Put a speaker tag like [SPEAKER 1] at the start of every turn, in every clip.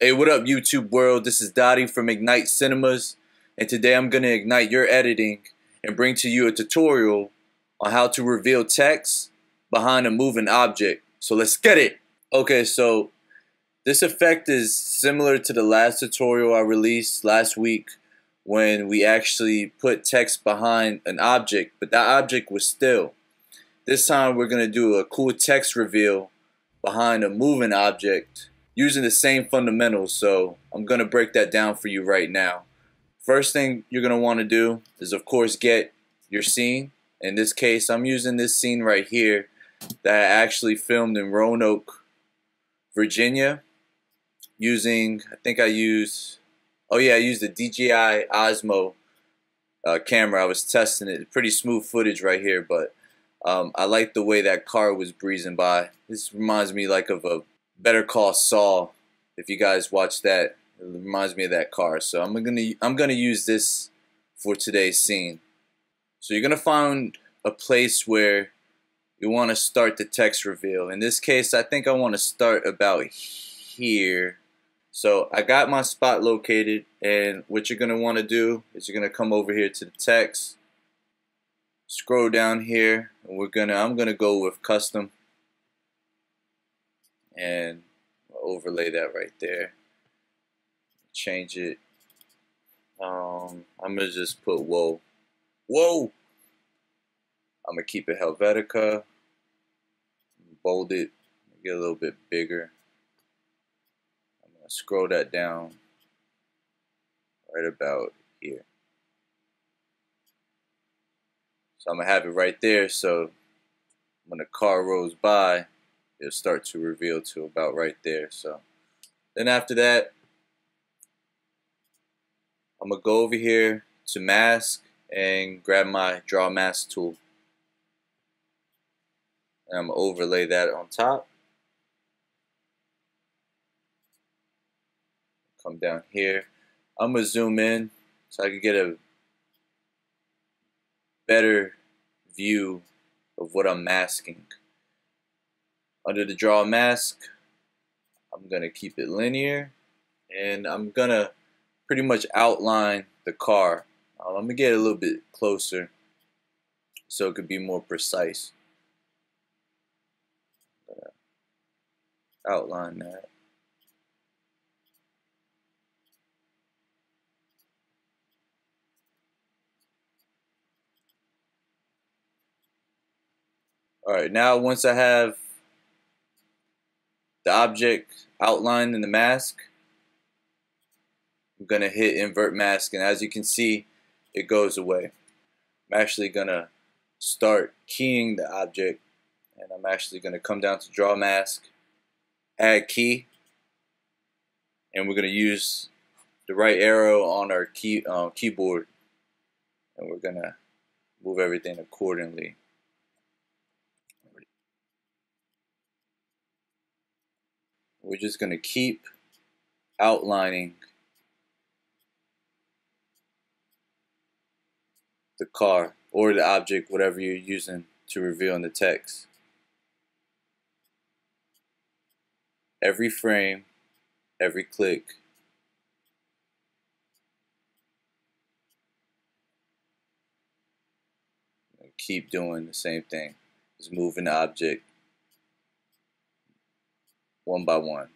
[SPEAKER 1] Hey, what up, YouTube world? This is Dottie from Ignite Cinemas, and today I'm going to ignite your editing and bring to you a tutorial on how to reveal text behind a moving object. So let's get it! Okay, so this effect is similar to the last tutorial I released last week when we actually put text behind an object, but that object was still. This time we're going to do a cool text reveal behind a moving object using the same fundamentals. So I'm going to break that down for you right now. First thing you're going to want to do is of course get your scene. In this case, I'm using this scene right here that I actually filmed in Roanoke, Virginia using, I think I used, oh yeah, I used the DJI Osmo uh, camera. I was testing it. Pretty smooth footage right here, but um, I like the way that car was breezing by. This reminds me like of a Better Call Saul. If you guys watch that, it reminds me of that car. So I'm gonna I'm gonna use this for today's scene. So you're gonna find a place where you want to start the text reveal. In this case, I think I want to start about here. So I got my spot located and what you're going to want to do is you're going to come over here to the text, scroll down here, and we're going to, I'm going to go with custom and overlay that right there. Change it. Um, I'm to just put whoa. Whoa! I'm to keep it Helvetica. Bold it. Get a little bit bigger. I'm to scroll that down right about here. So I'm to have it right there. So when the car rolls by, it'll start to reveal to about right there. So then after that, I'm to go over here to mask and grab my draw mask tool. And I'm to overlay that on top. Come down here. I'm to zoom in so I can get a better view of what I'm masking. Under the draw mask, I'm going to keep it linear and I'm going to pretty much outline the car. Um, I'm going to get a little bit closer so it could be more precise. Uh, outline that. Alright, now once I have the object outlined in the mask, I'm going to hit invert mask and as you can see, it goes away. I'm actually going to start keying the object and I'm actually going to come down to draw mask add key and we're going to use the right arrow on our key uh, keyboard and we're going to move everything accordingly. We're just going to keep outlining the car or the object, whatever you're using to reveal in the text. every frame, every click. keep doing the same thing. Just moving the object one by one.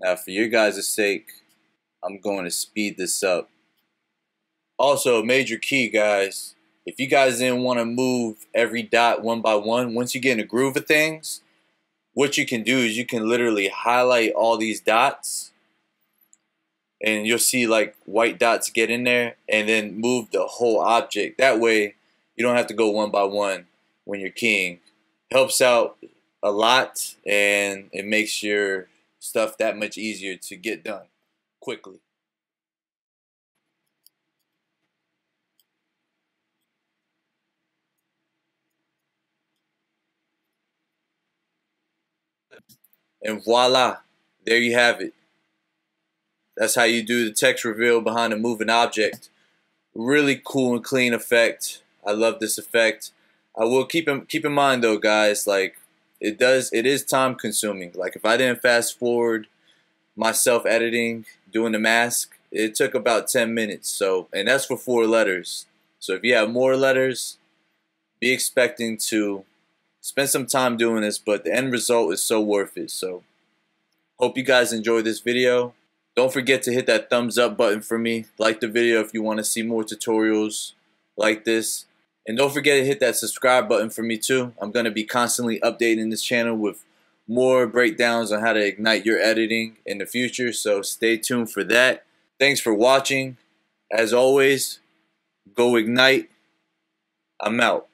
[SPEAKER 1] Now for your guys' sake, I'm going to speed this up. Also, major key guys, if you guys didn't want to move every dot one by one, once you get in the groove of things, what you can do is you can literally highlight all these dots and you'll see like white dots get in there and then move the whole object. That way you don't have to go one by one when you're keying. Helps out a lot and it makes your stuff that much easier to get done quickly. And voila, there you have it. That's how you do the text reveal behind a moving object. Really cool and clean effect. I love this effect. I will keep in keep in mind though, guys. Like it does it is time consuming. Like if I didn't fast forward myself editing, doing the mask, it took about 10 minutes. So, and that's for four letters. So if you have more letters, be expecting to spend some time doing this, but the end result is so worth it. So hope you guys enjoy this video. Don't forget to hit that thumbs up button for me. Like the video if you want to see more tutorials like this. And don't forget to hit that subscribe button for me too. I'm going to be constantly updating this channel with more breakdowns on how to ignite your editing in the future. So stay tuned for that. Thanks for watching. As always, go ignite. I'm out.